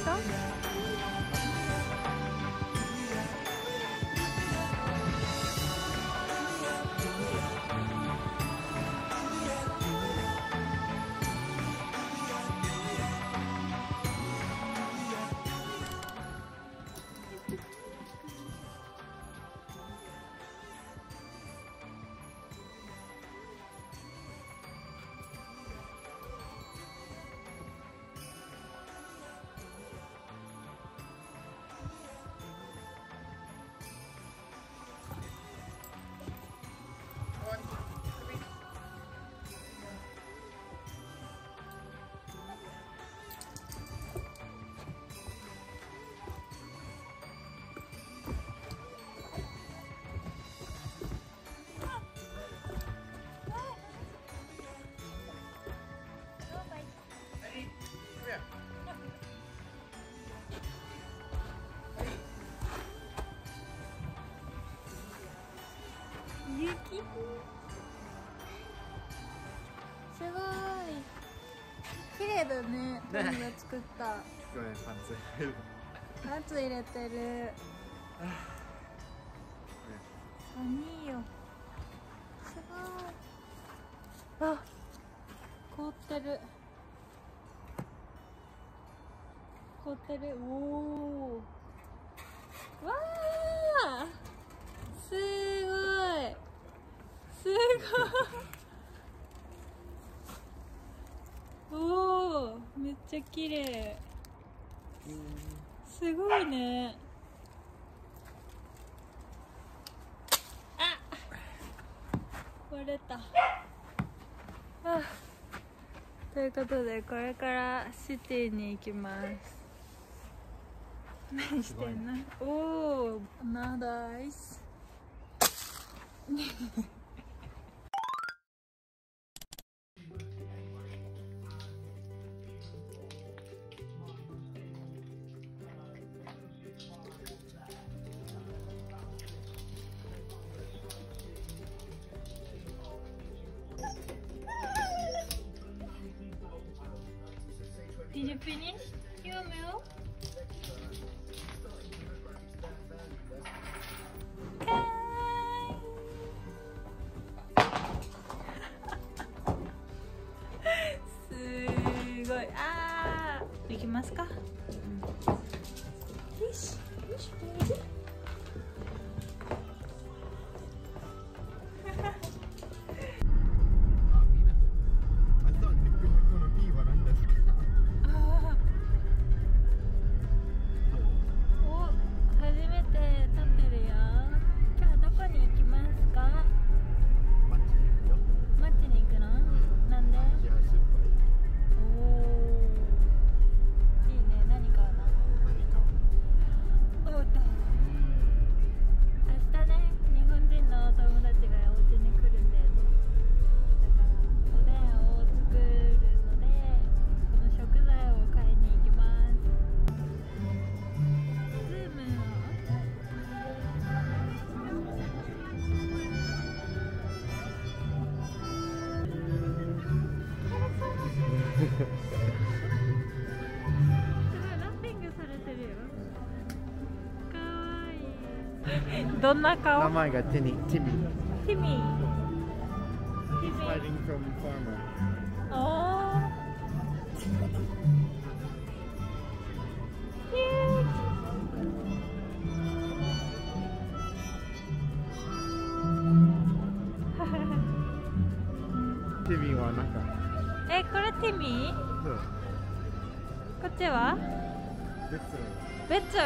し綺麗だね。トミが作った。ごめんパンツ入る。パンツ入れてる。寒いよ。すごい。あ。凍ってる。凍ってる。おおわあすごい。すごいおおめっちゃ綺麗。すごいね。あ割れた。あということでこれからシティに行きます。何してんの？おおナダイス Did you finish your meal? どんな顔。名前がテニティミ。ティミ。ー He's hiding from farmer. おー。キュティミはなんかえこれティミ？ーそう。こっちは？別。ベッツ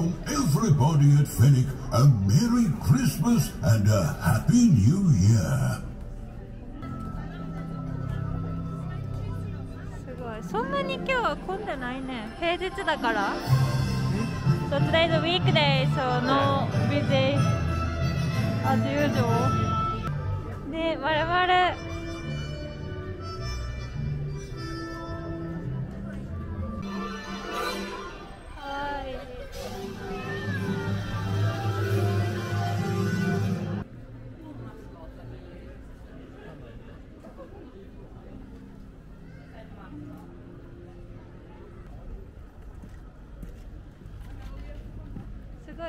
From everybody at Fennec, a Merry Christmas and a Happy New Year. すごいそんなに今日は混んでないね平日だから So today's a weekday so no busy as usual で我々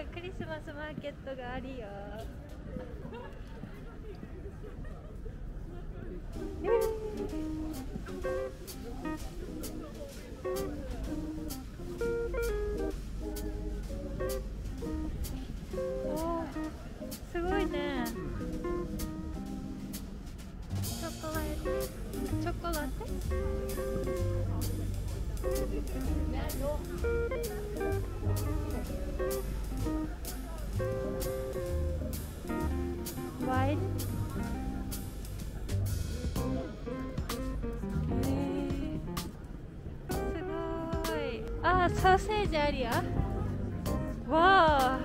クリスマスマーケットがあるよ。ソーセージありや。わあ。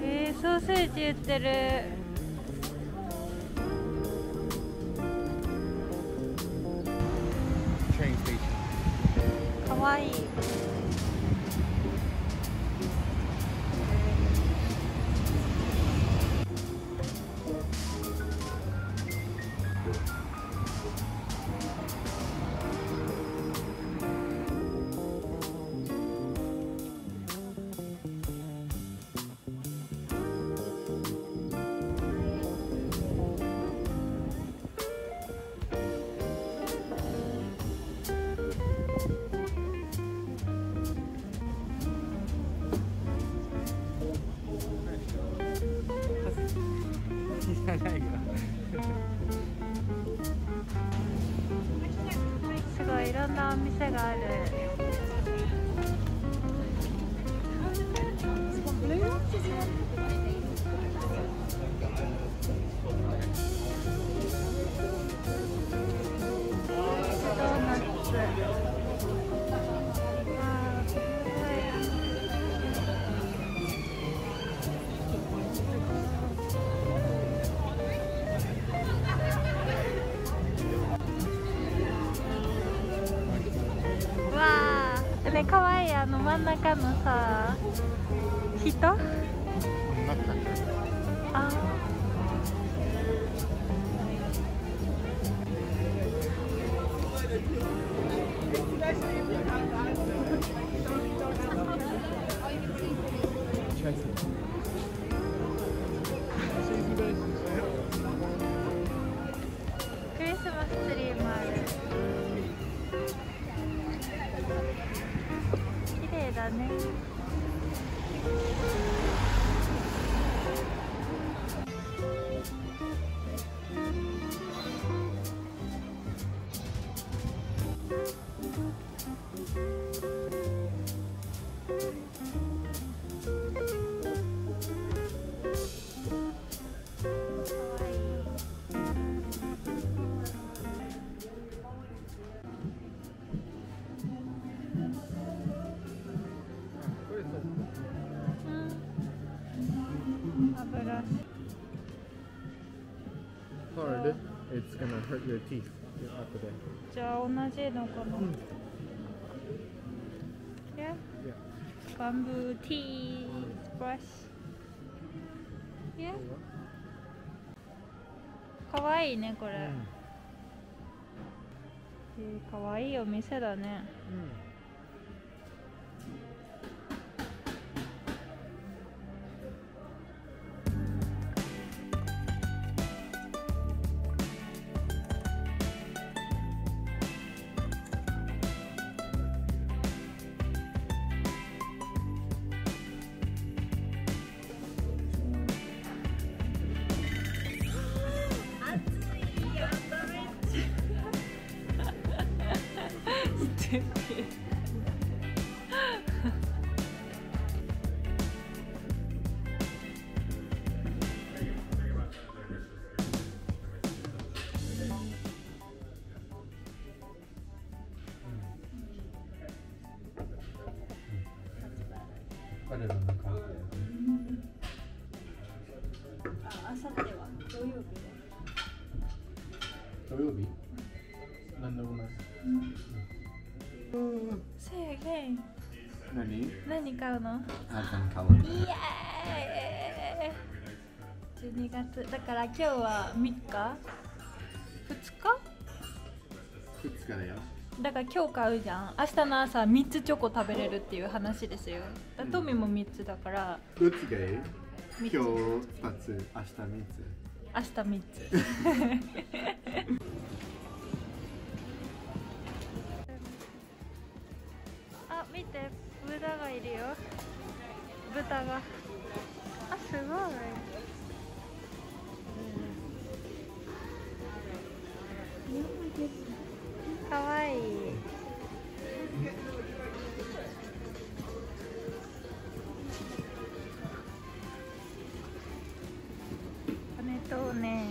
えー、ソーセージ売ってる。すごいいろんなお店がある。ドーナツ。ね可愛いあの真ん中のさ人？あ綺 gonna hurt your teeth after that. じゃあ同じのかな、Yeah? Yeah. バンブーティーブラシ Yeah? かわいいねこれ、えーかわいいお店だね彼らの関係ああさっては土曜日は土曜日？なんでもない。せやげん何？何買うの？アートンカワイイエーイ。12月。だから今日は3日？日？2日だよだから今日買うじゃん。明日の朝3つチョコ食べれるっていう話ですよ。だトミも3つだから。どっちがいい？今日2つ明日3つ。明日3つ。あ見て豚がいるよ。豚が。あすごいかわい。い金とね。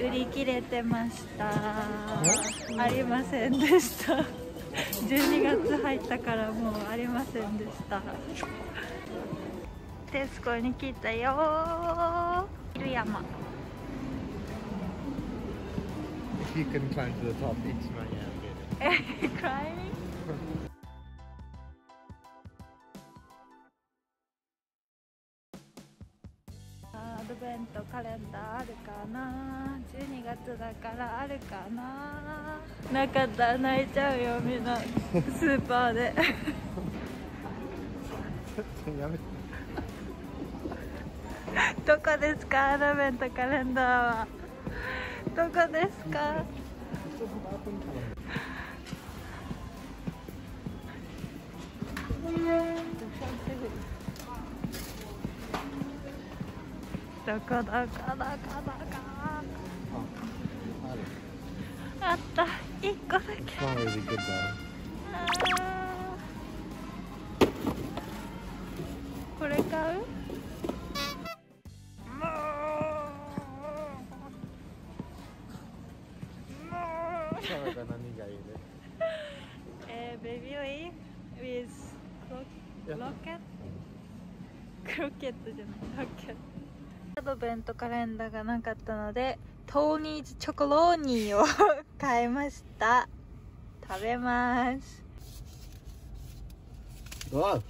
売り切れてました。ありませんでした。12月入ったからもうありませんでした。テスコに来たよいる山 you can climb to the top 一番やる crying アドベントカレンダーあるかな？12月だからあるかな？なかったら泣いちゃうよみんな。スーパーで。やめて。どこですか？アドベントカレンダーはどこですか？どこどこどこどこあった。一個だけ。あこれ買う？シャワーが何がいいねえー、ベビーウェイ with クロロケットクロケットじゃないロケットアドベントカレンダーがなかったのでトーニーズチョコローニーを買いました食べますうわ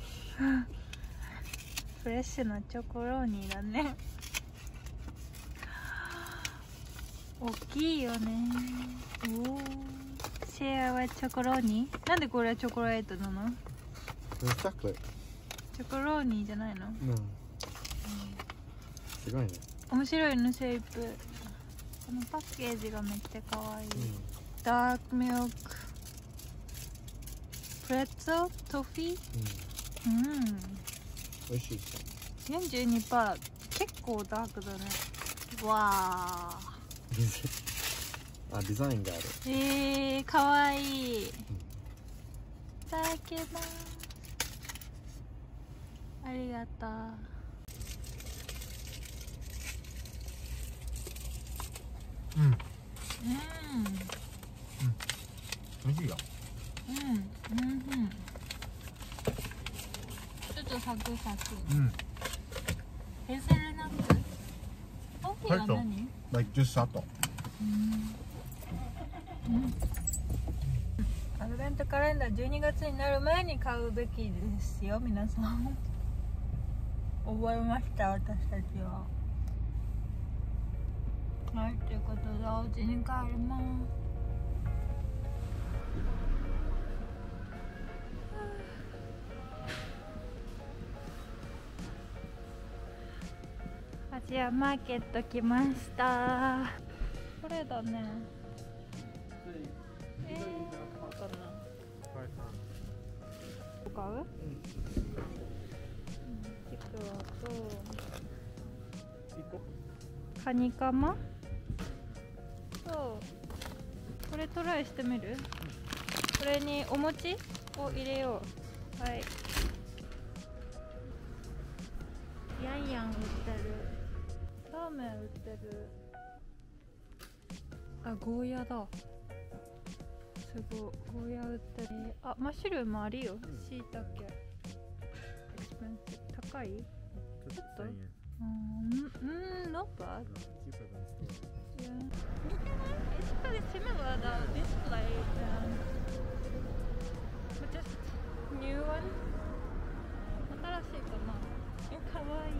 フレッシュなチョコローニーだね大きいよね。おおシェアはチョコローニ？ーなんでこれはチョコレートなの？チョコローニーじゃないの？うん。すごいね。面白いのシェイプ。このパッケージがめっちゃ可愛い、ダークミルク。プレッツォトフィー？うん。うん。美味しい42%結構ダークだね。わあ あデザインがある。えー、かわいいいただきますありがとううん。うん。美味しいようん。うん。うん。ちょっとサクサクうんヘーゼルナッツコーヒーは何 like just 砂糖アドベントカレンダー12月になる前に買うべきですよ皆さん。覚えました私たちは。はいということでお家に帰りますアジアマーケット来ました。これだね。えー、かな買う、うん、ちくわとカニカマそうこれトライしてみるこれにお餅を入れようはいヤンヤン売ってるめ売ってる。あゴーヤだ。すごい。ゴーヤ売ってる。あマッシュルームあるよ。しいたけ高い？ちょっと？うんうん not bad yeah. It's 新しいかなえか？わいい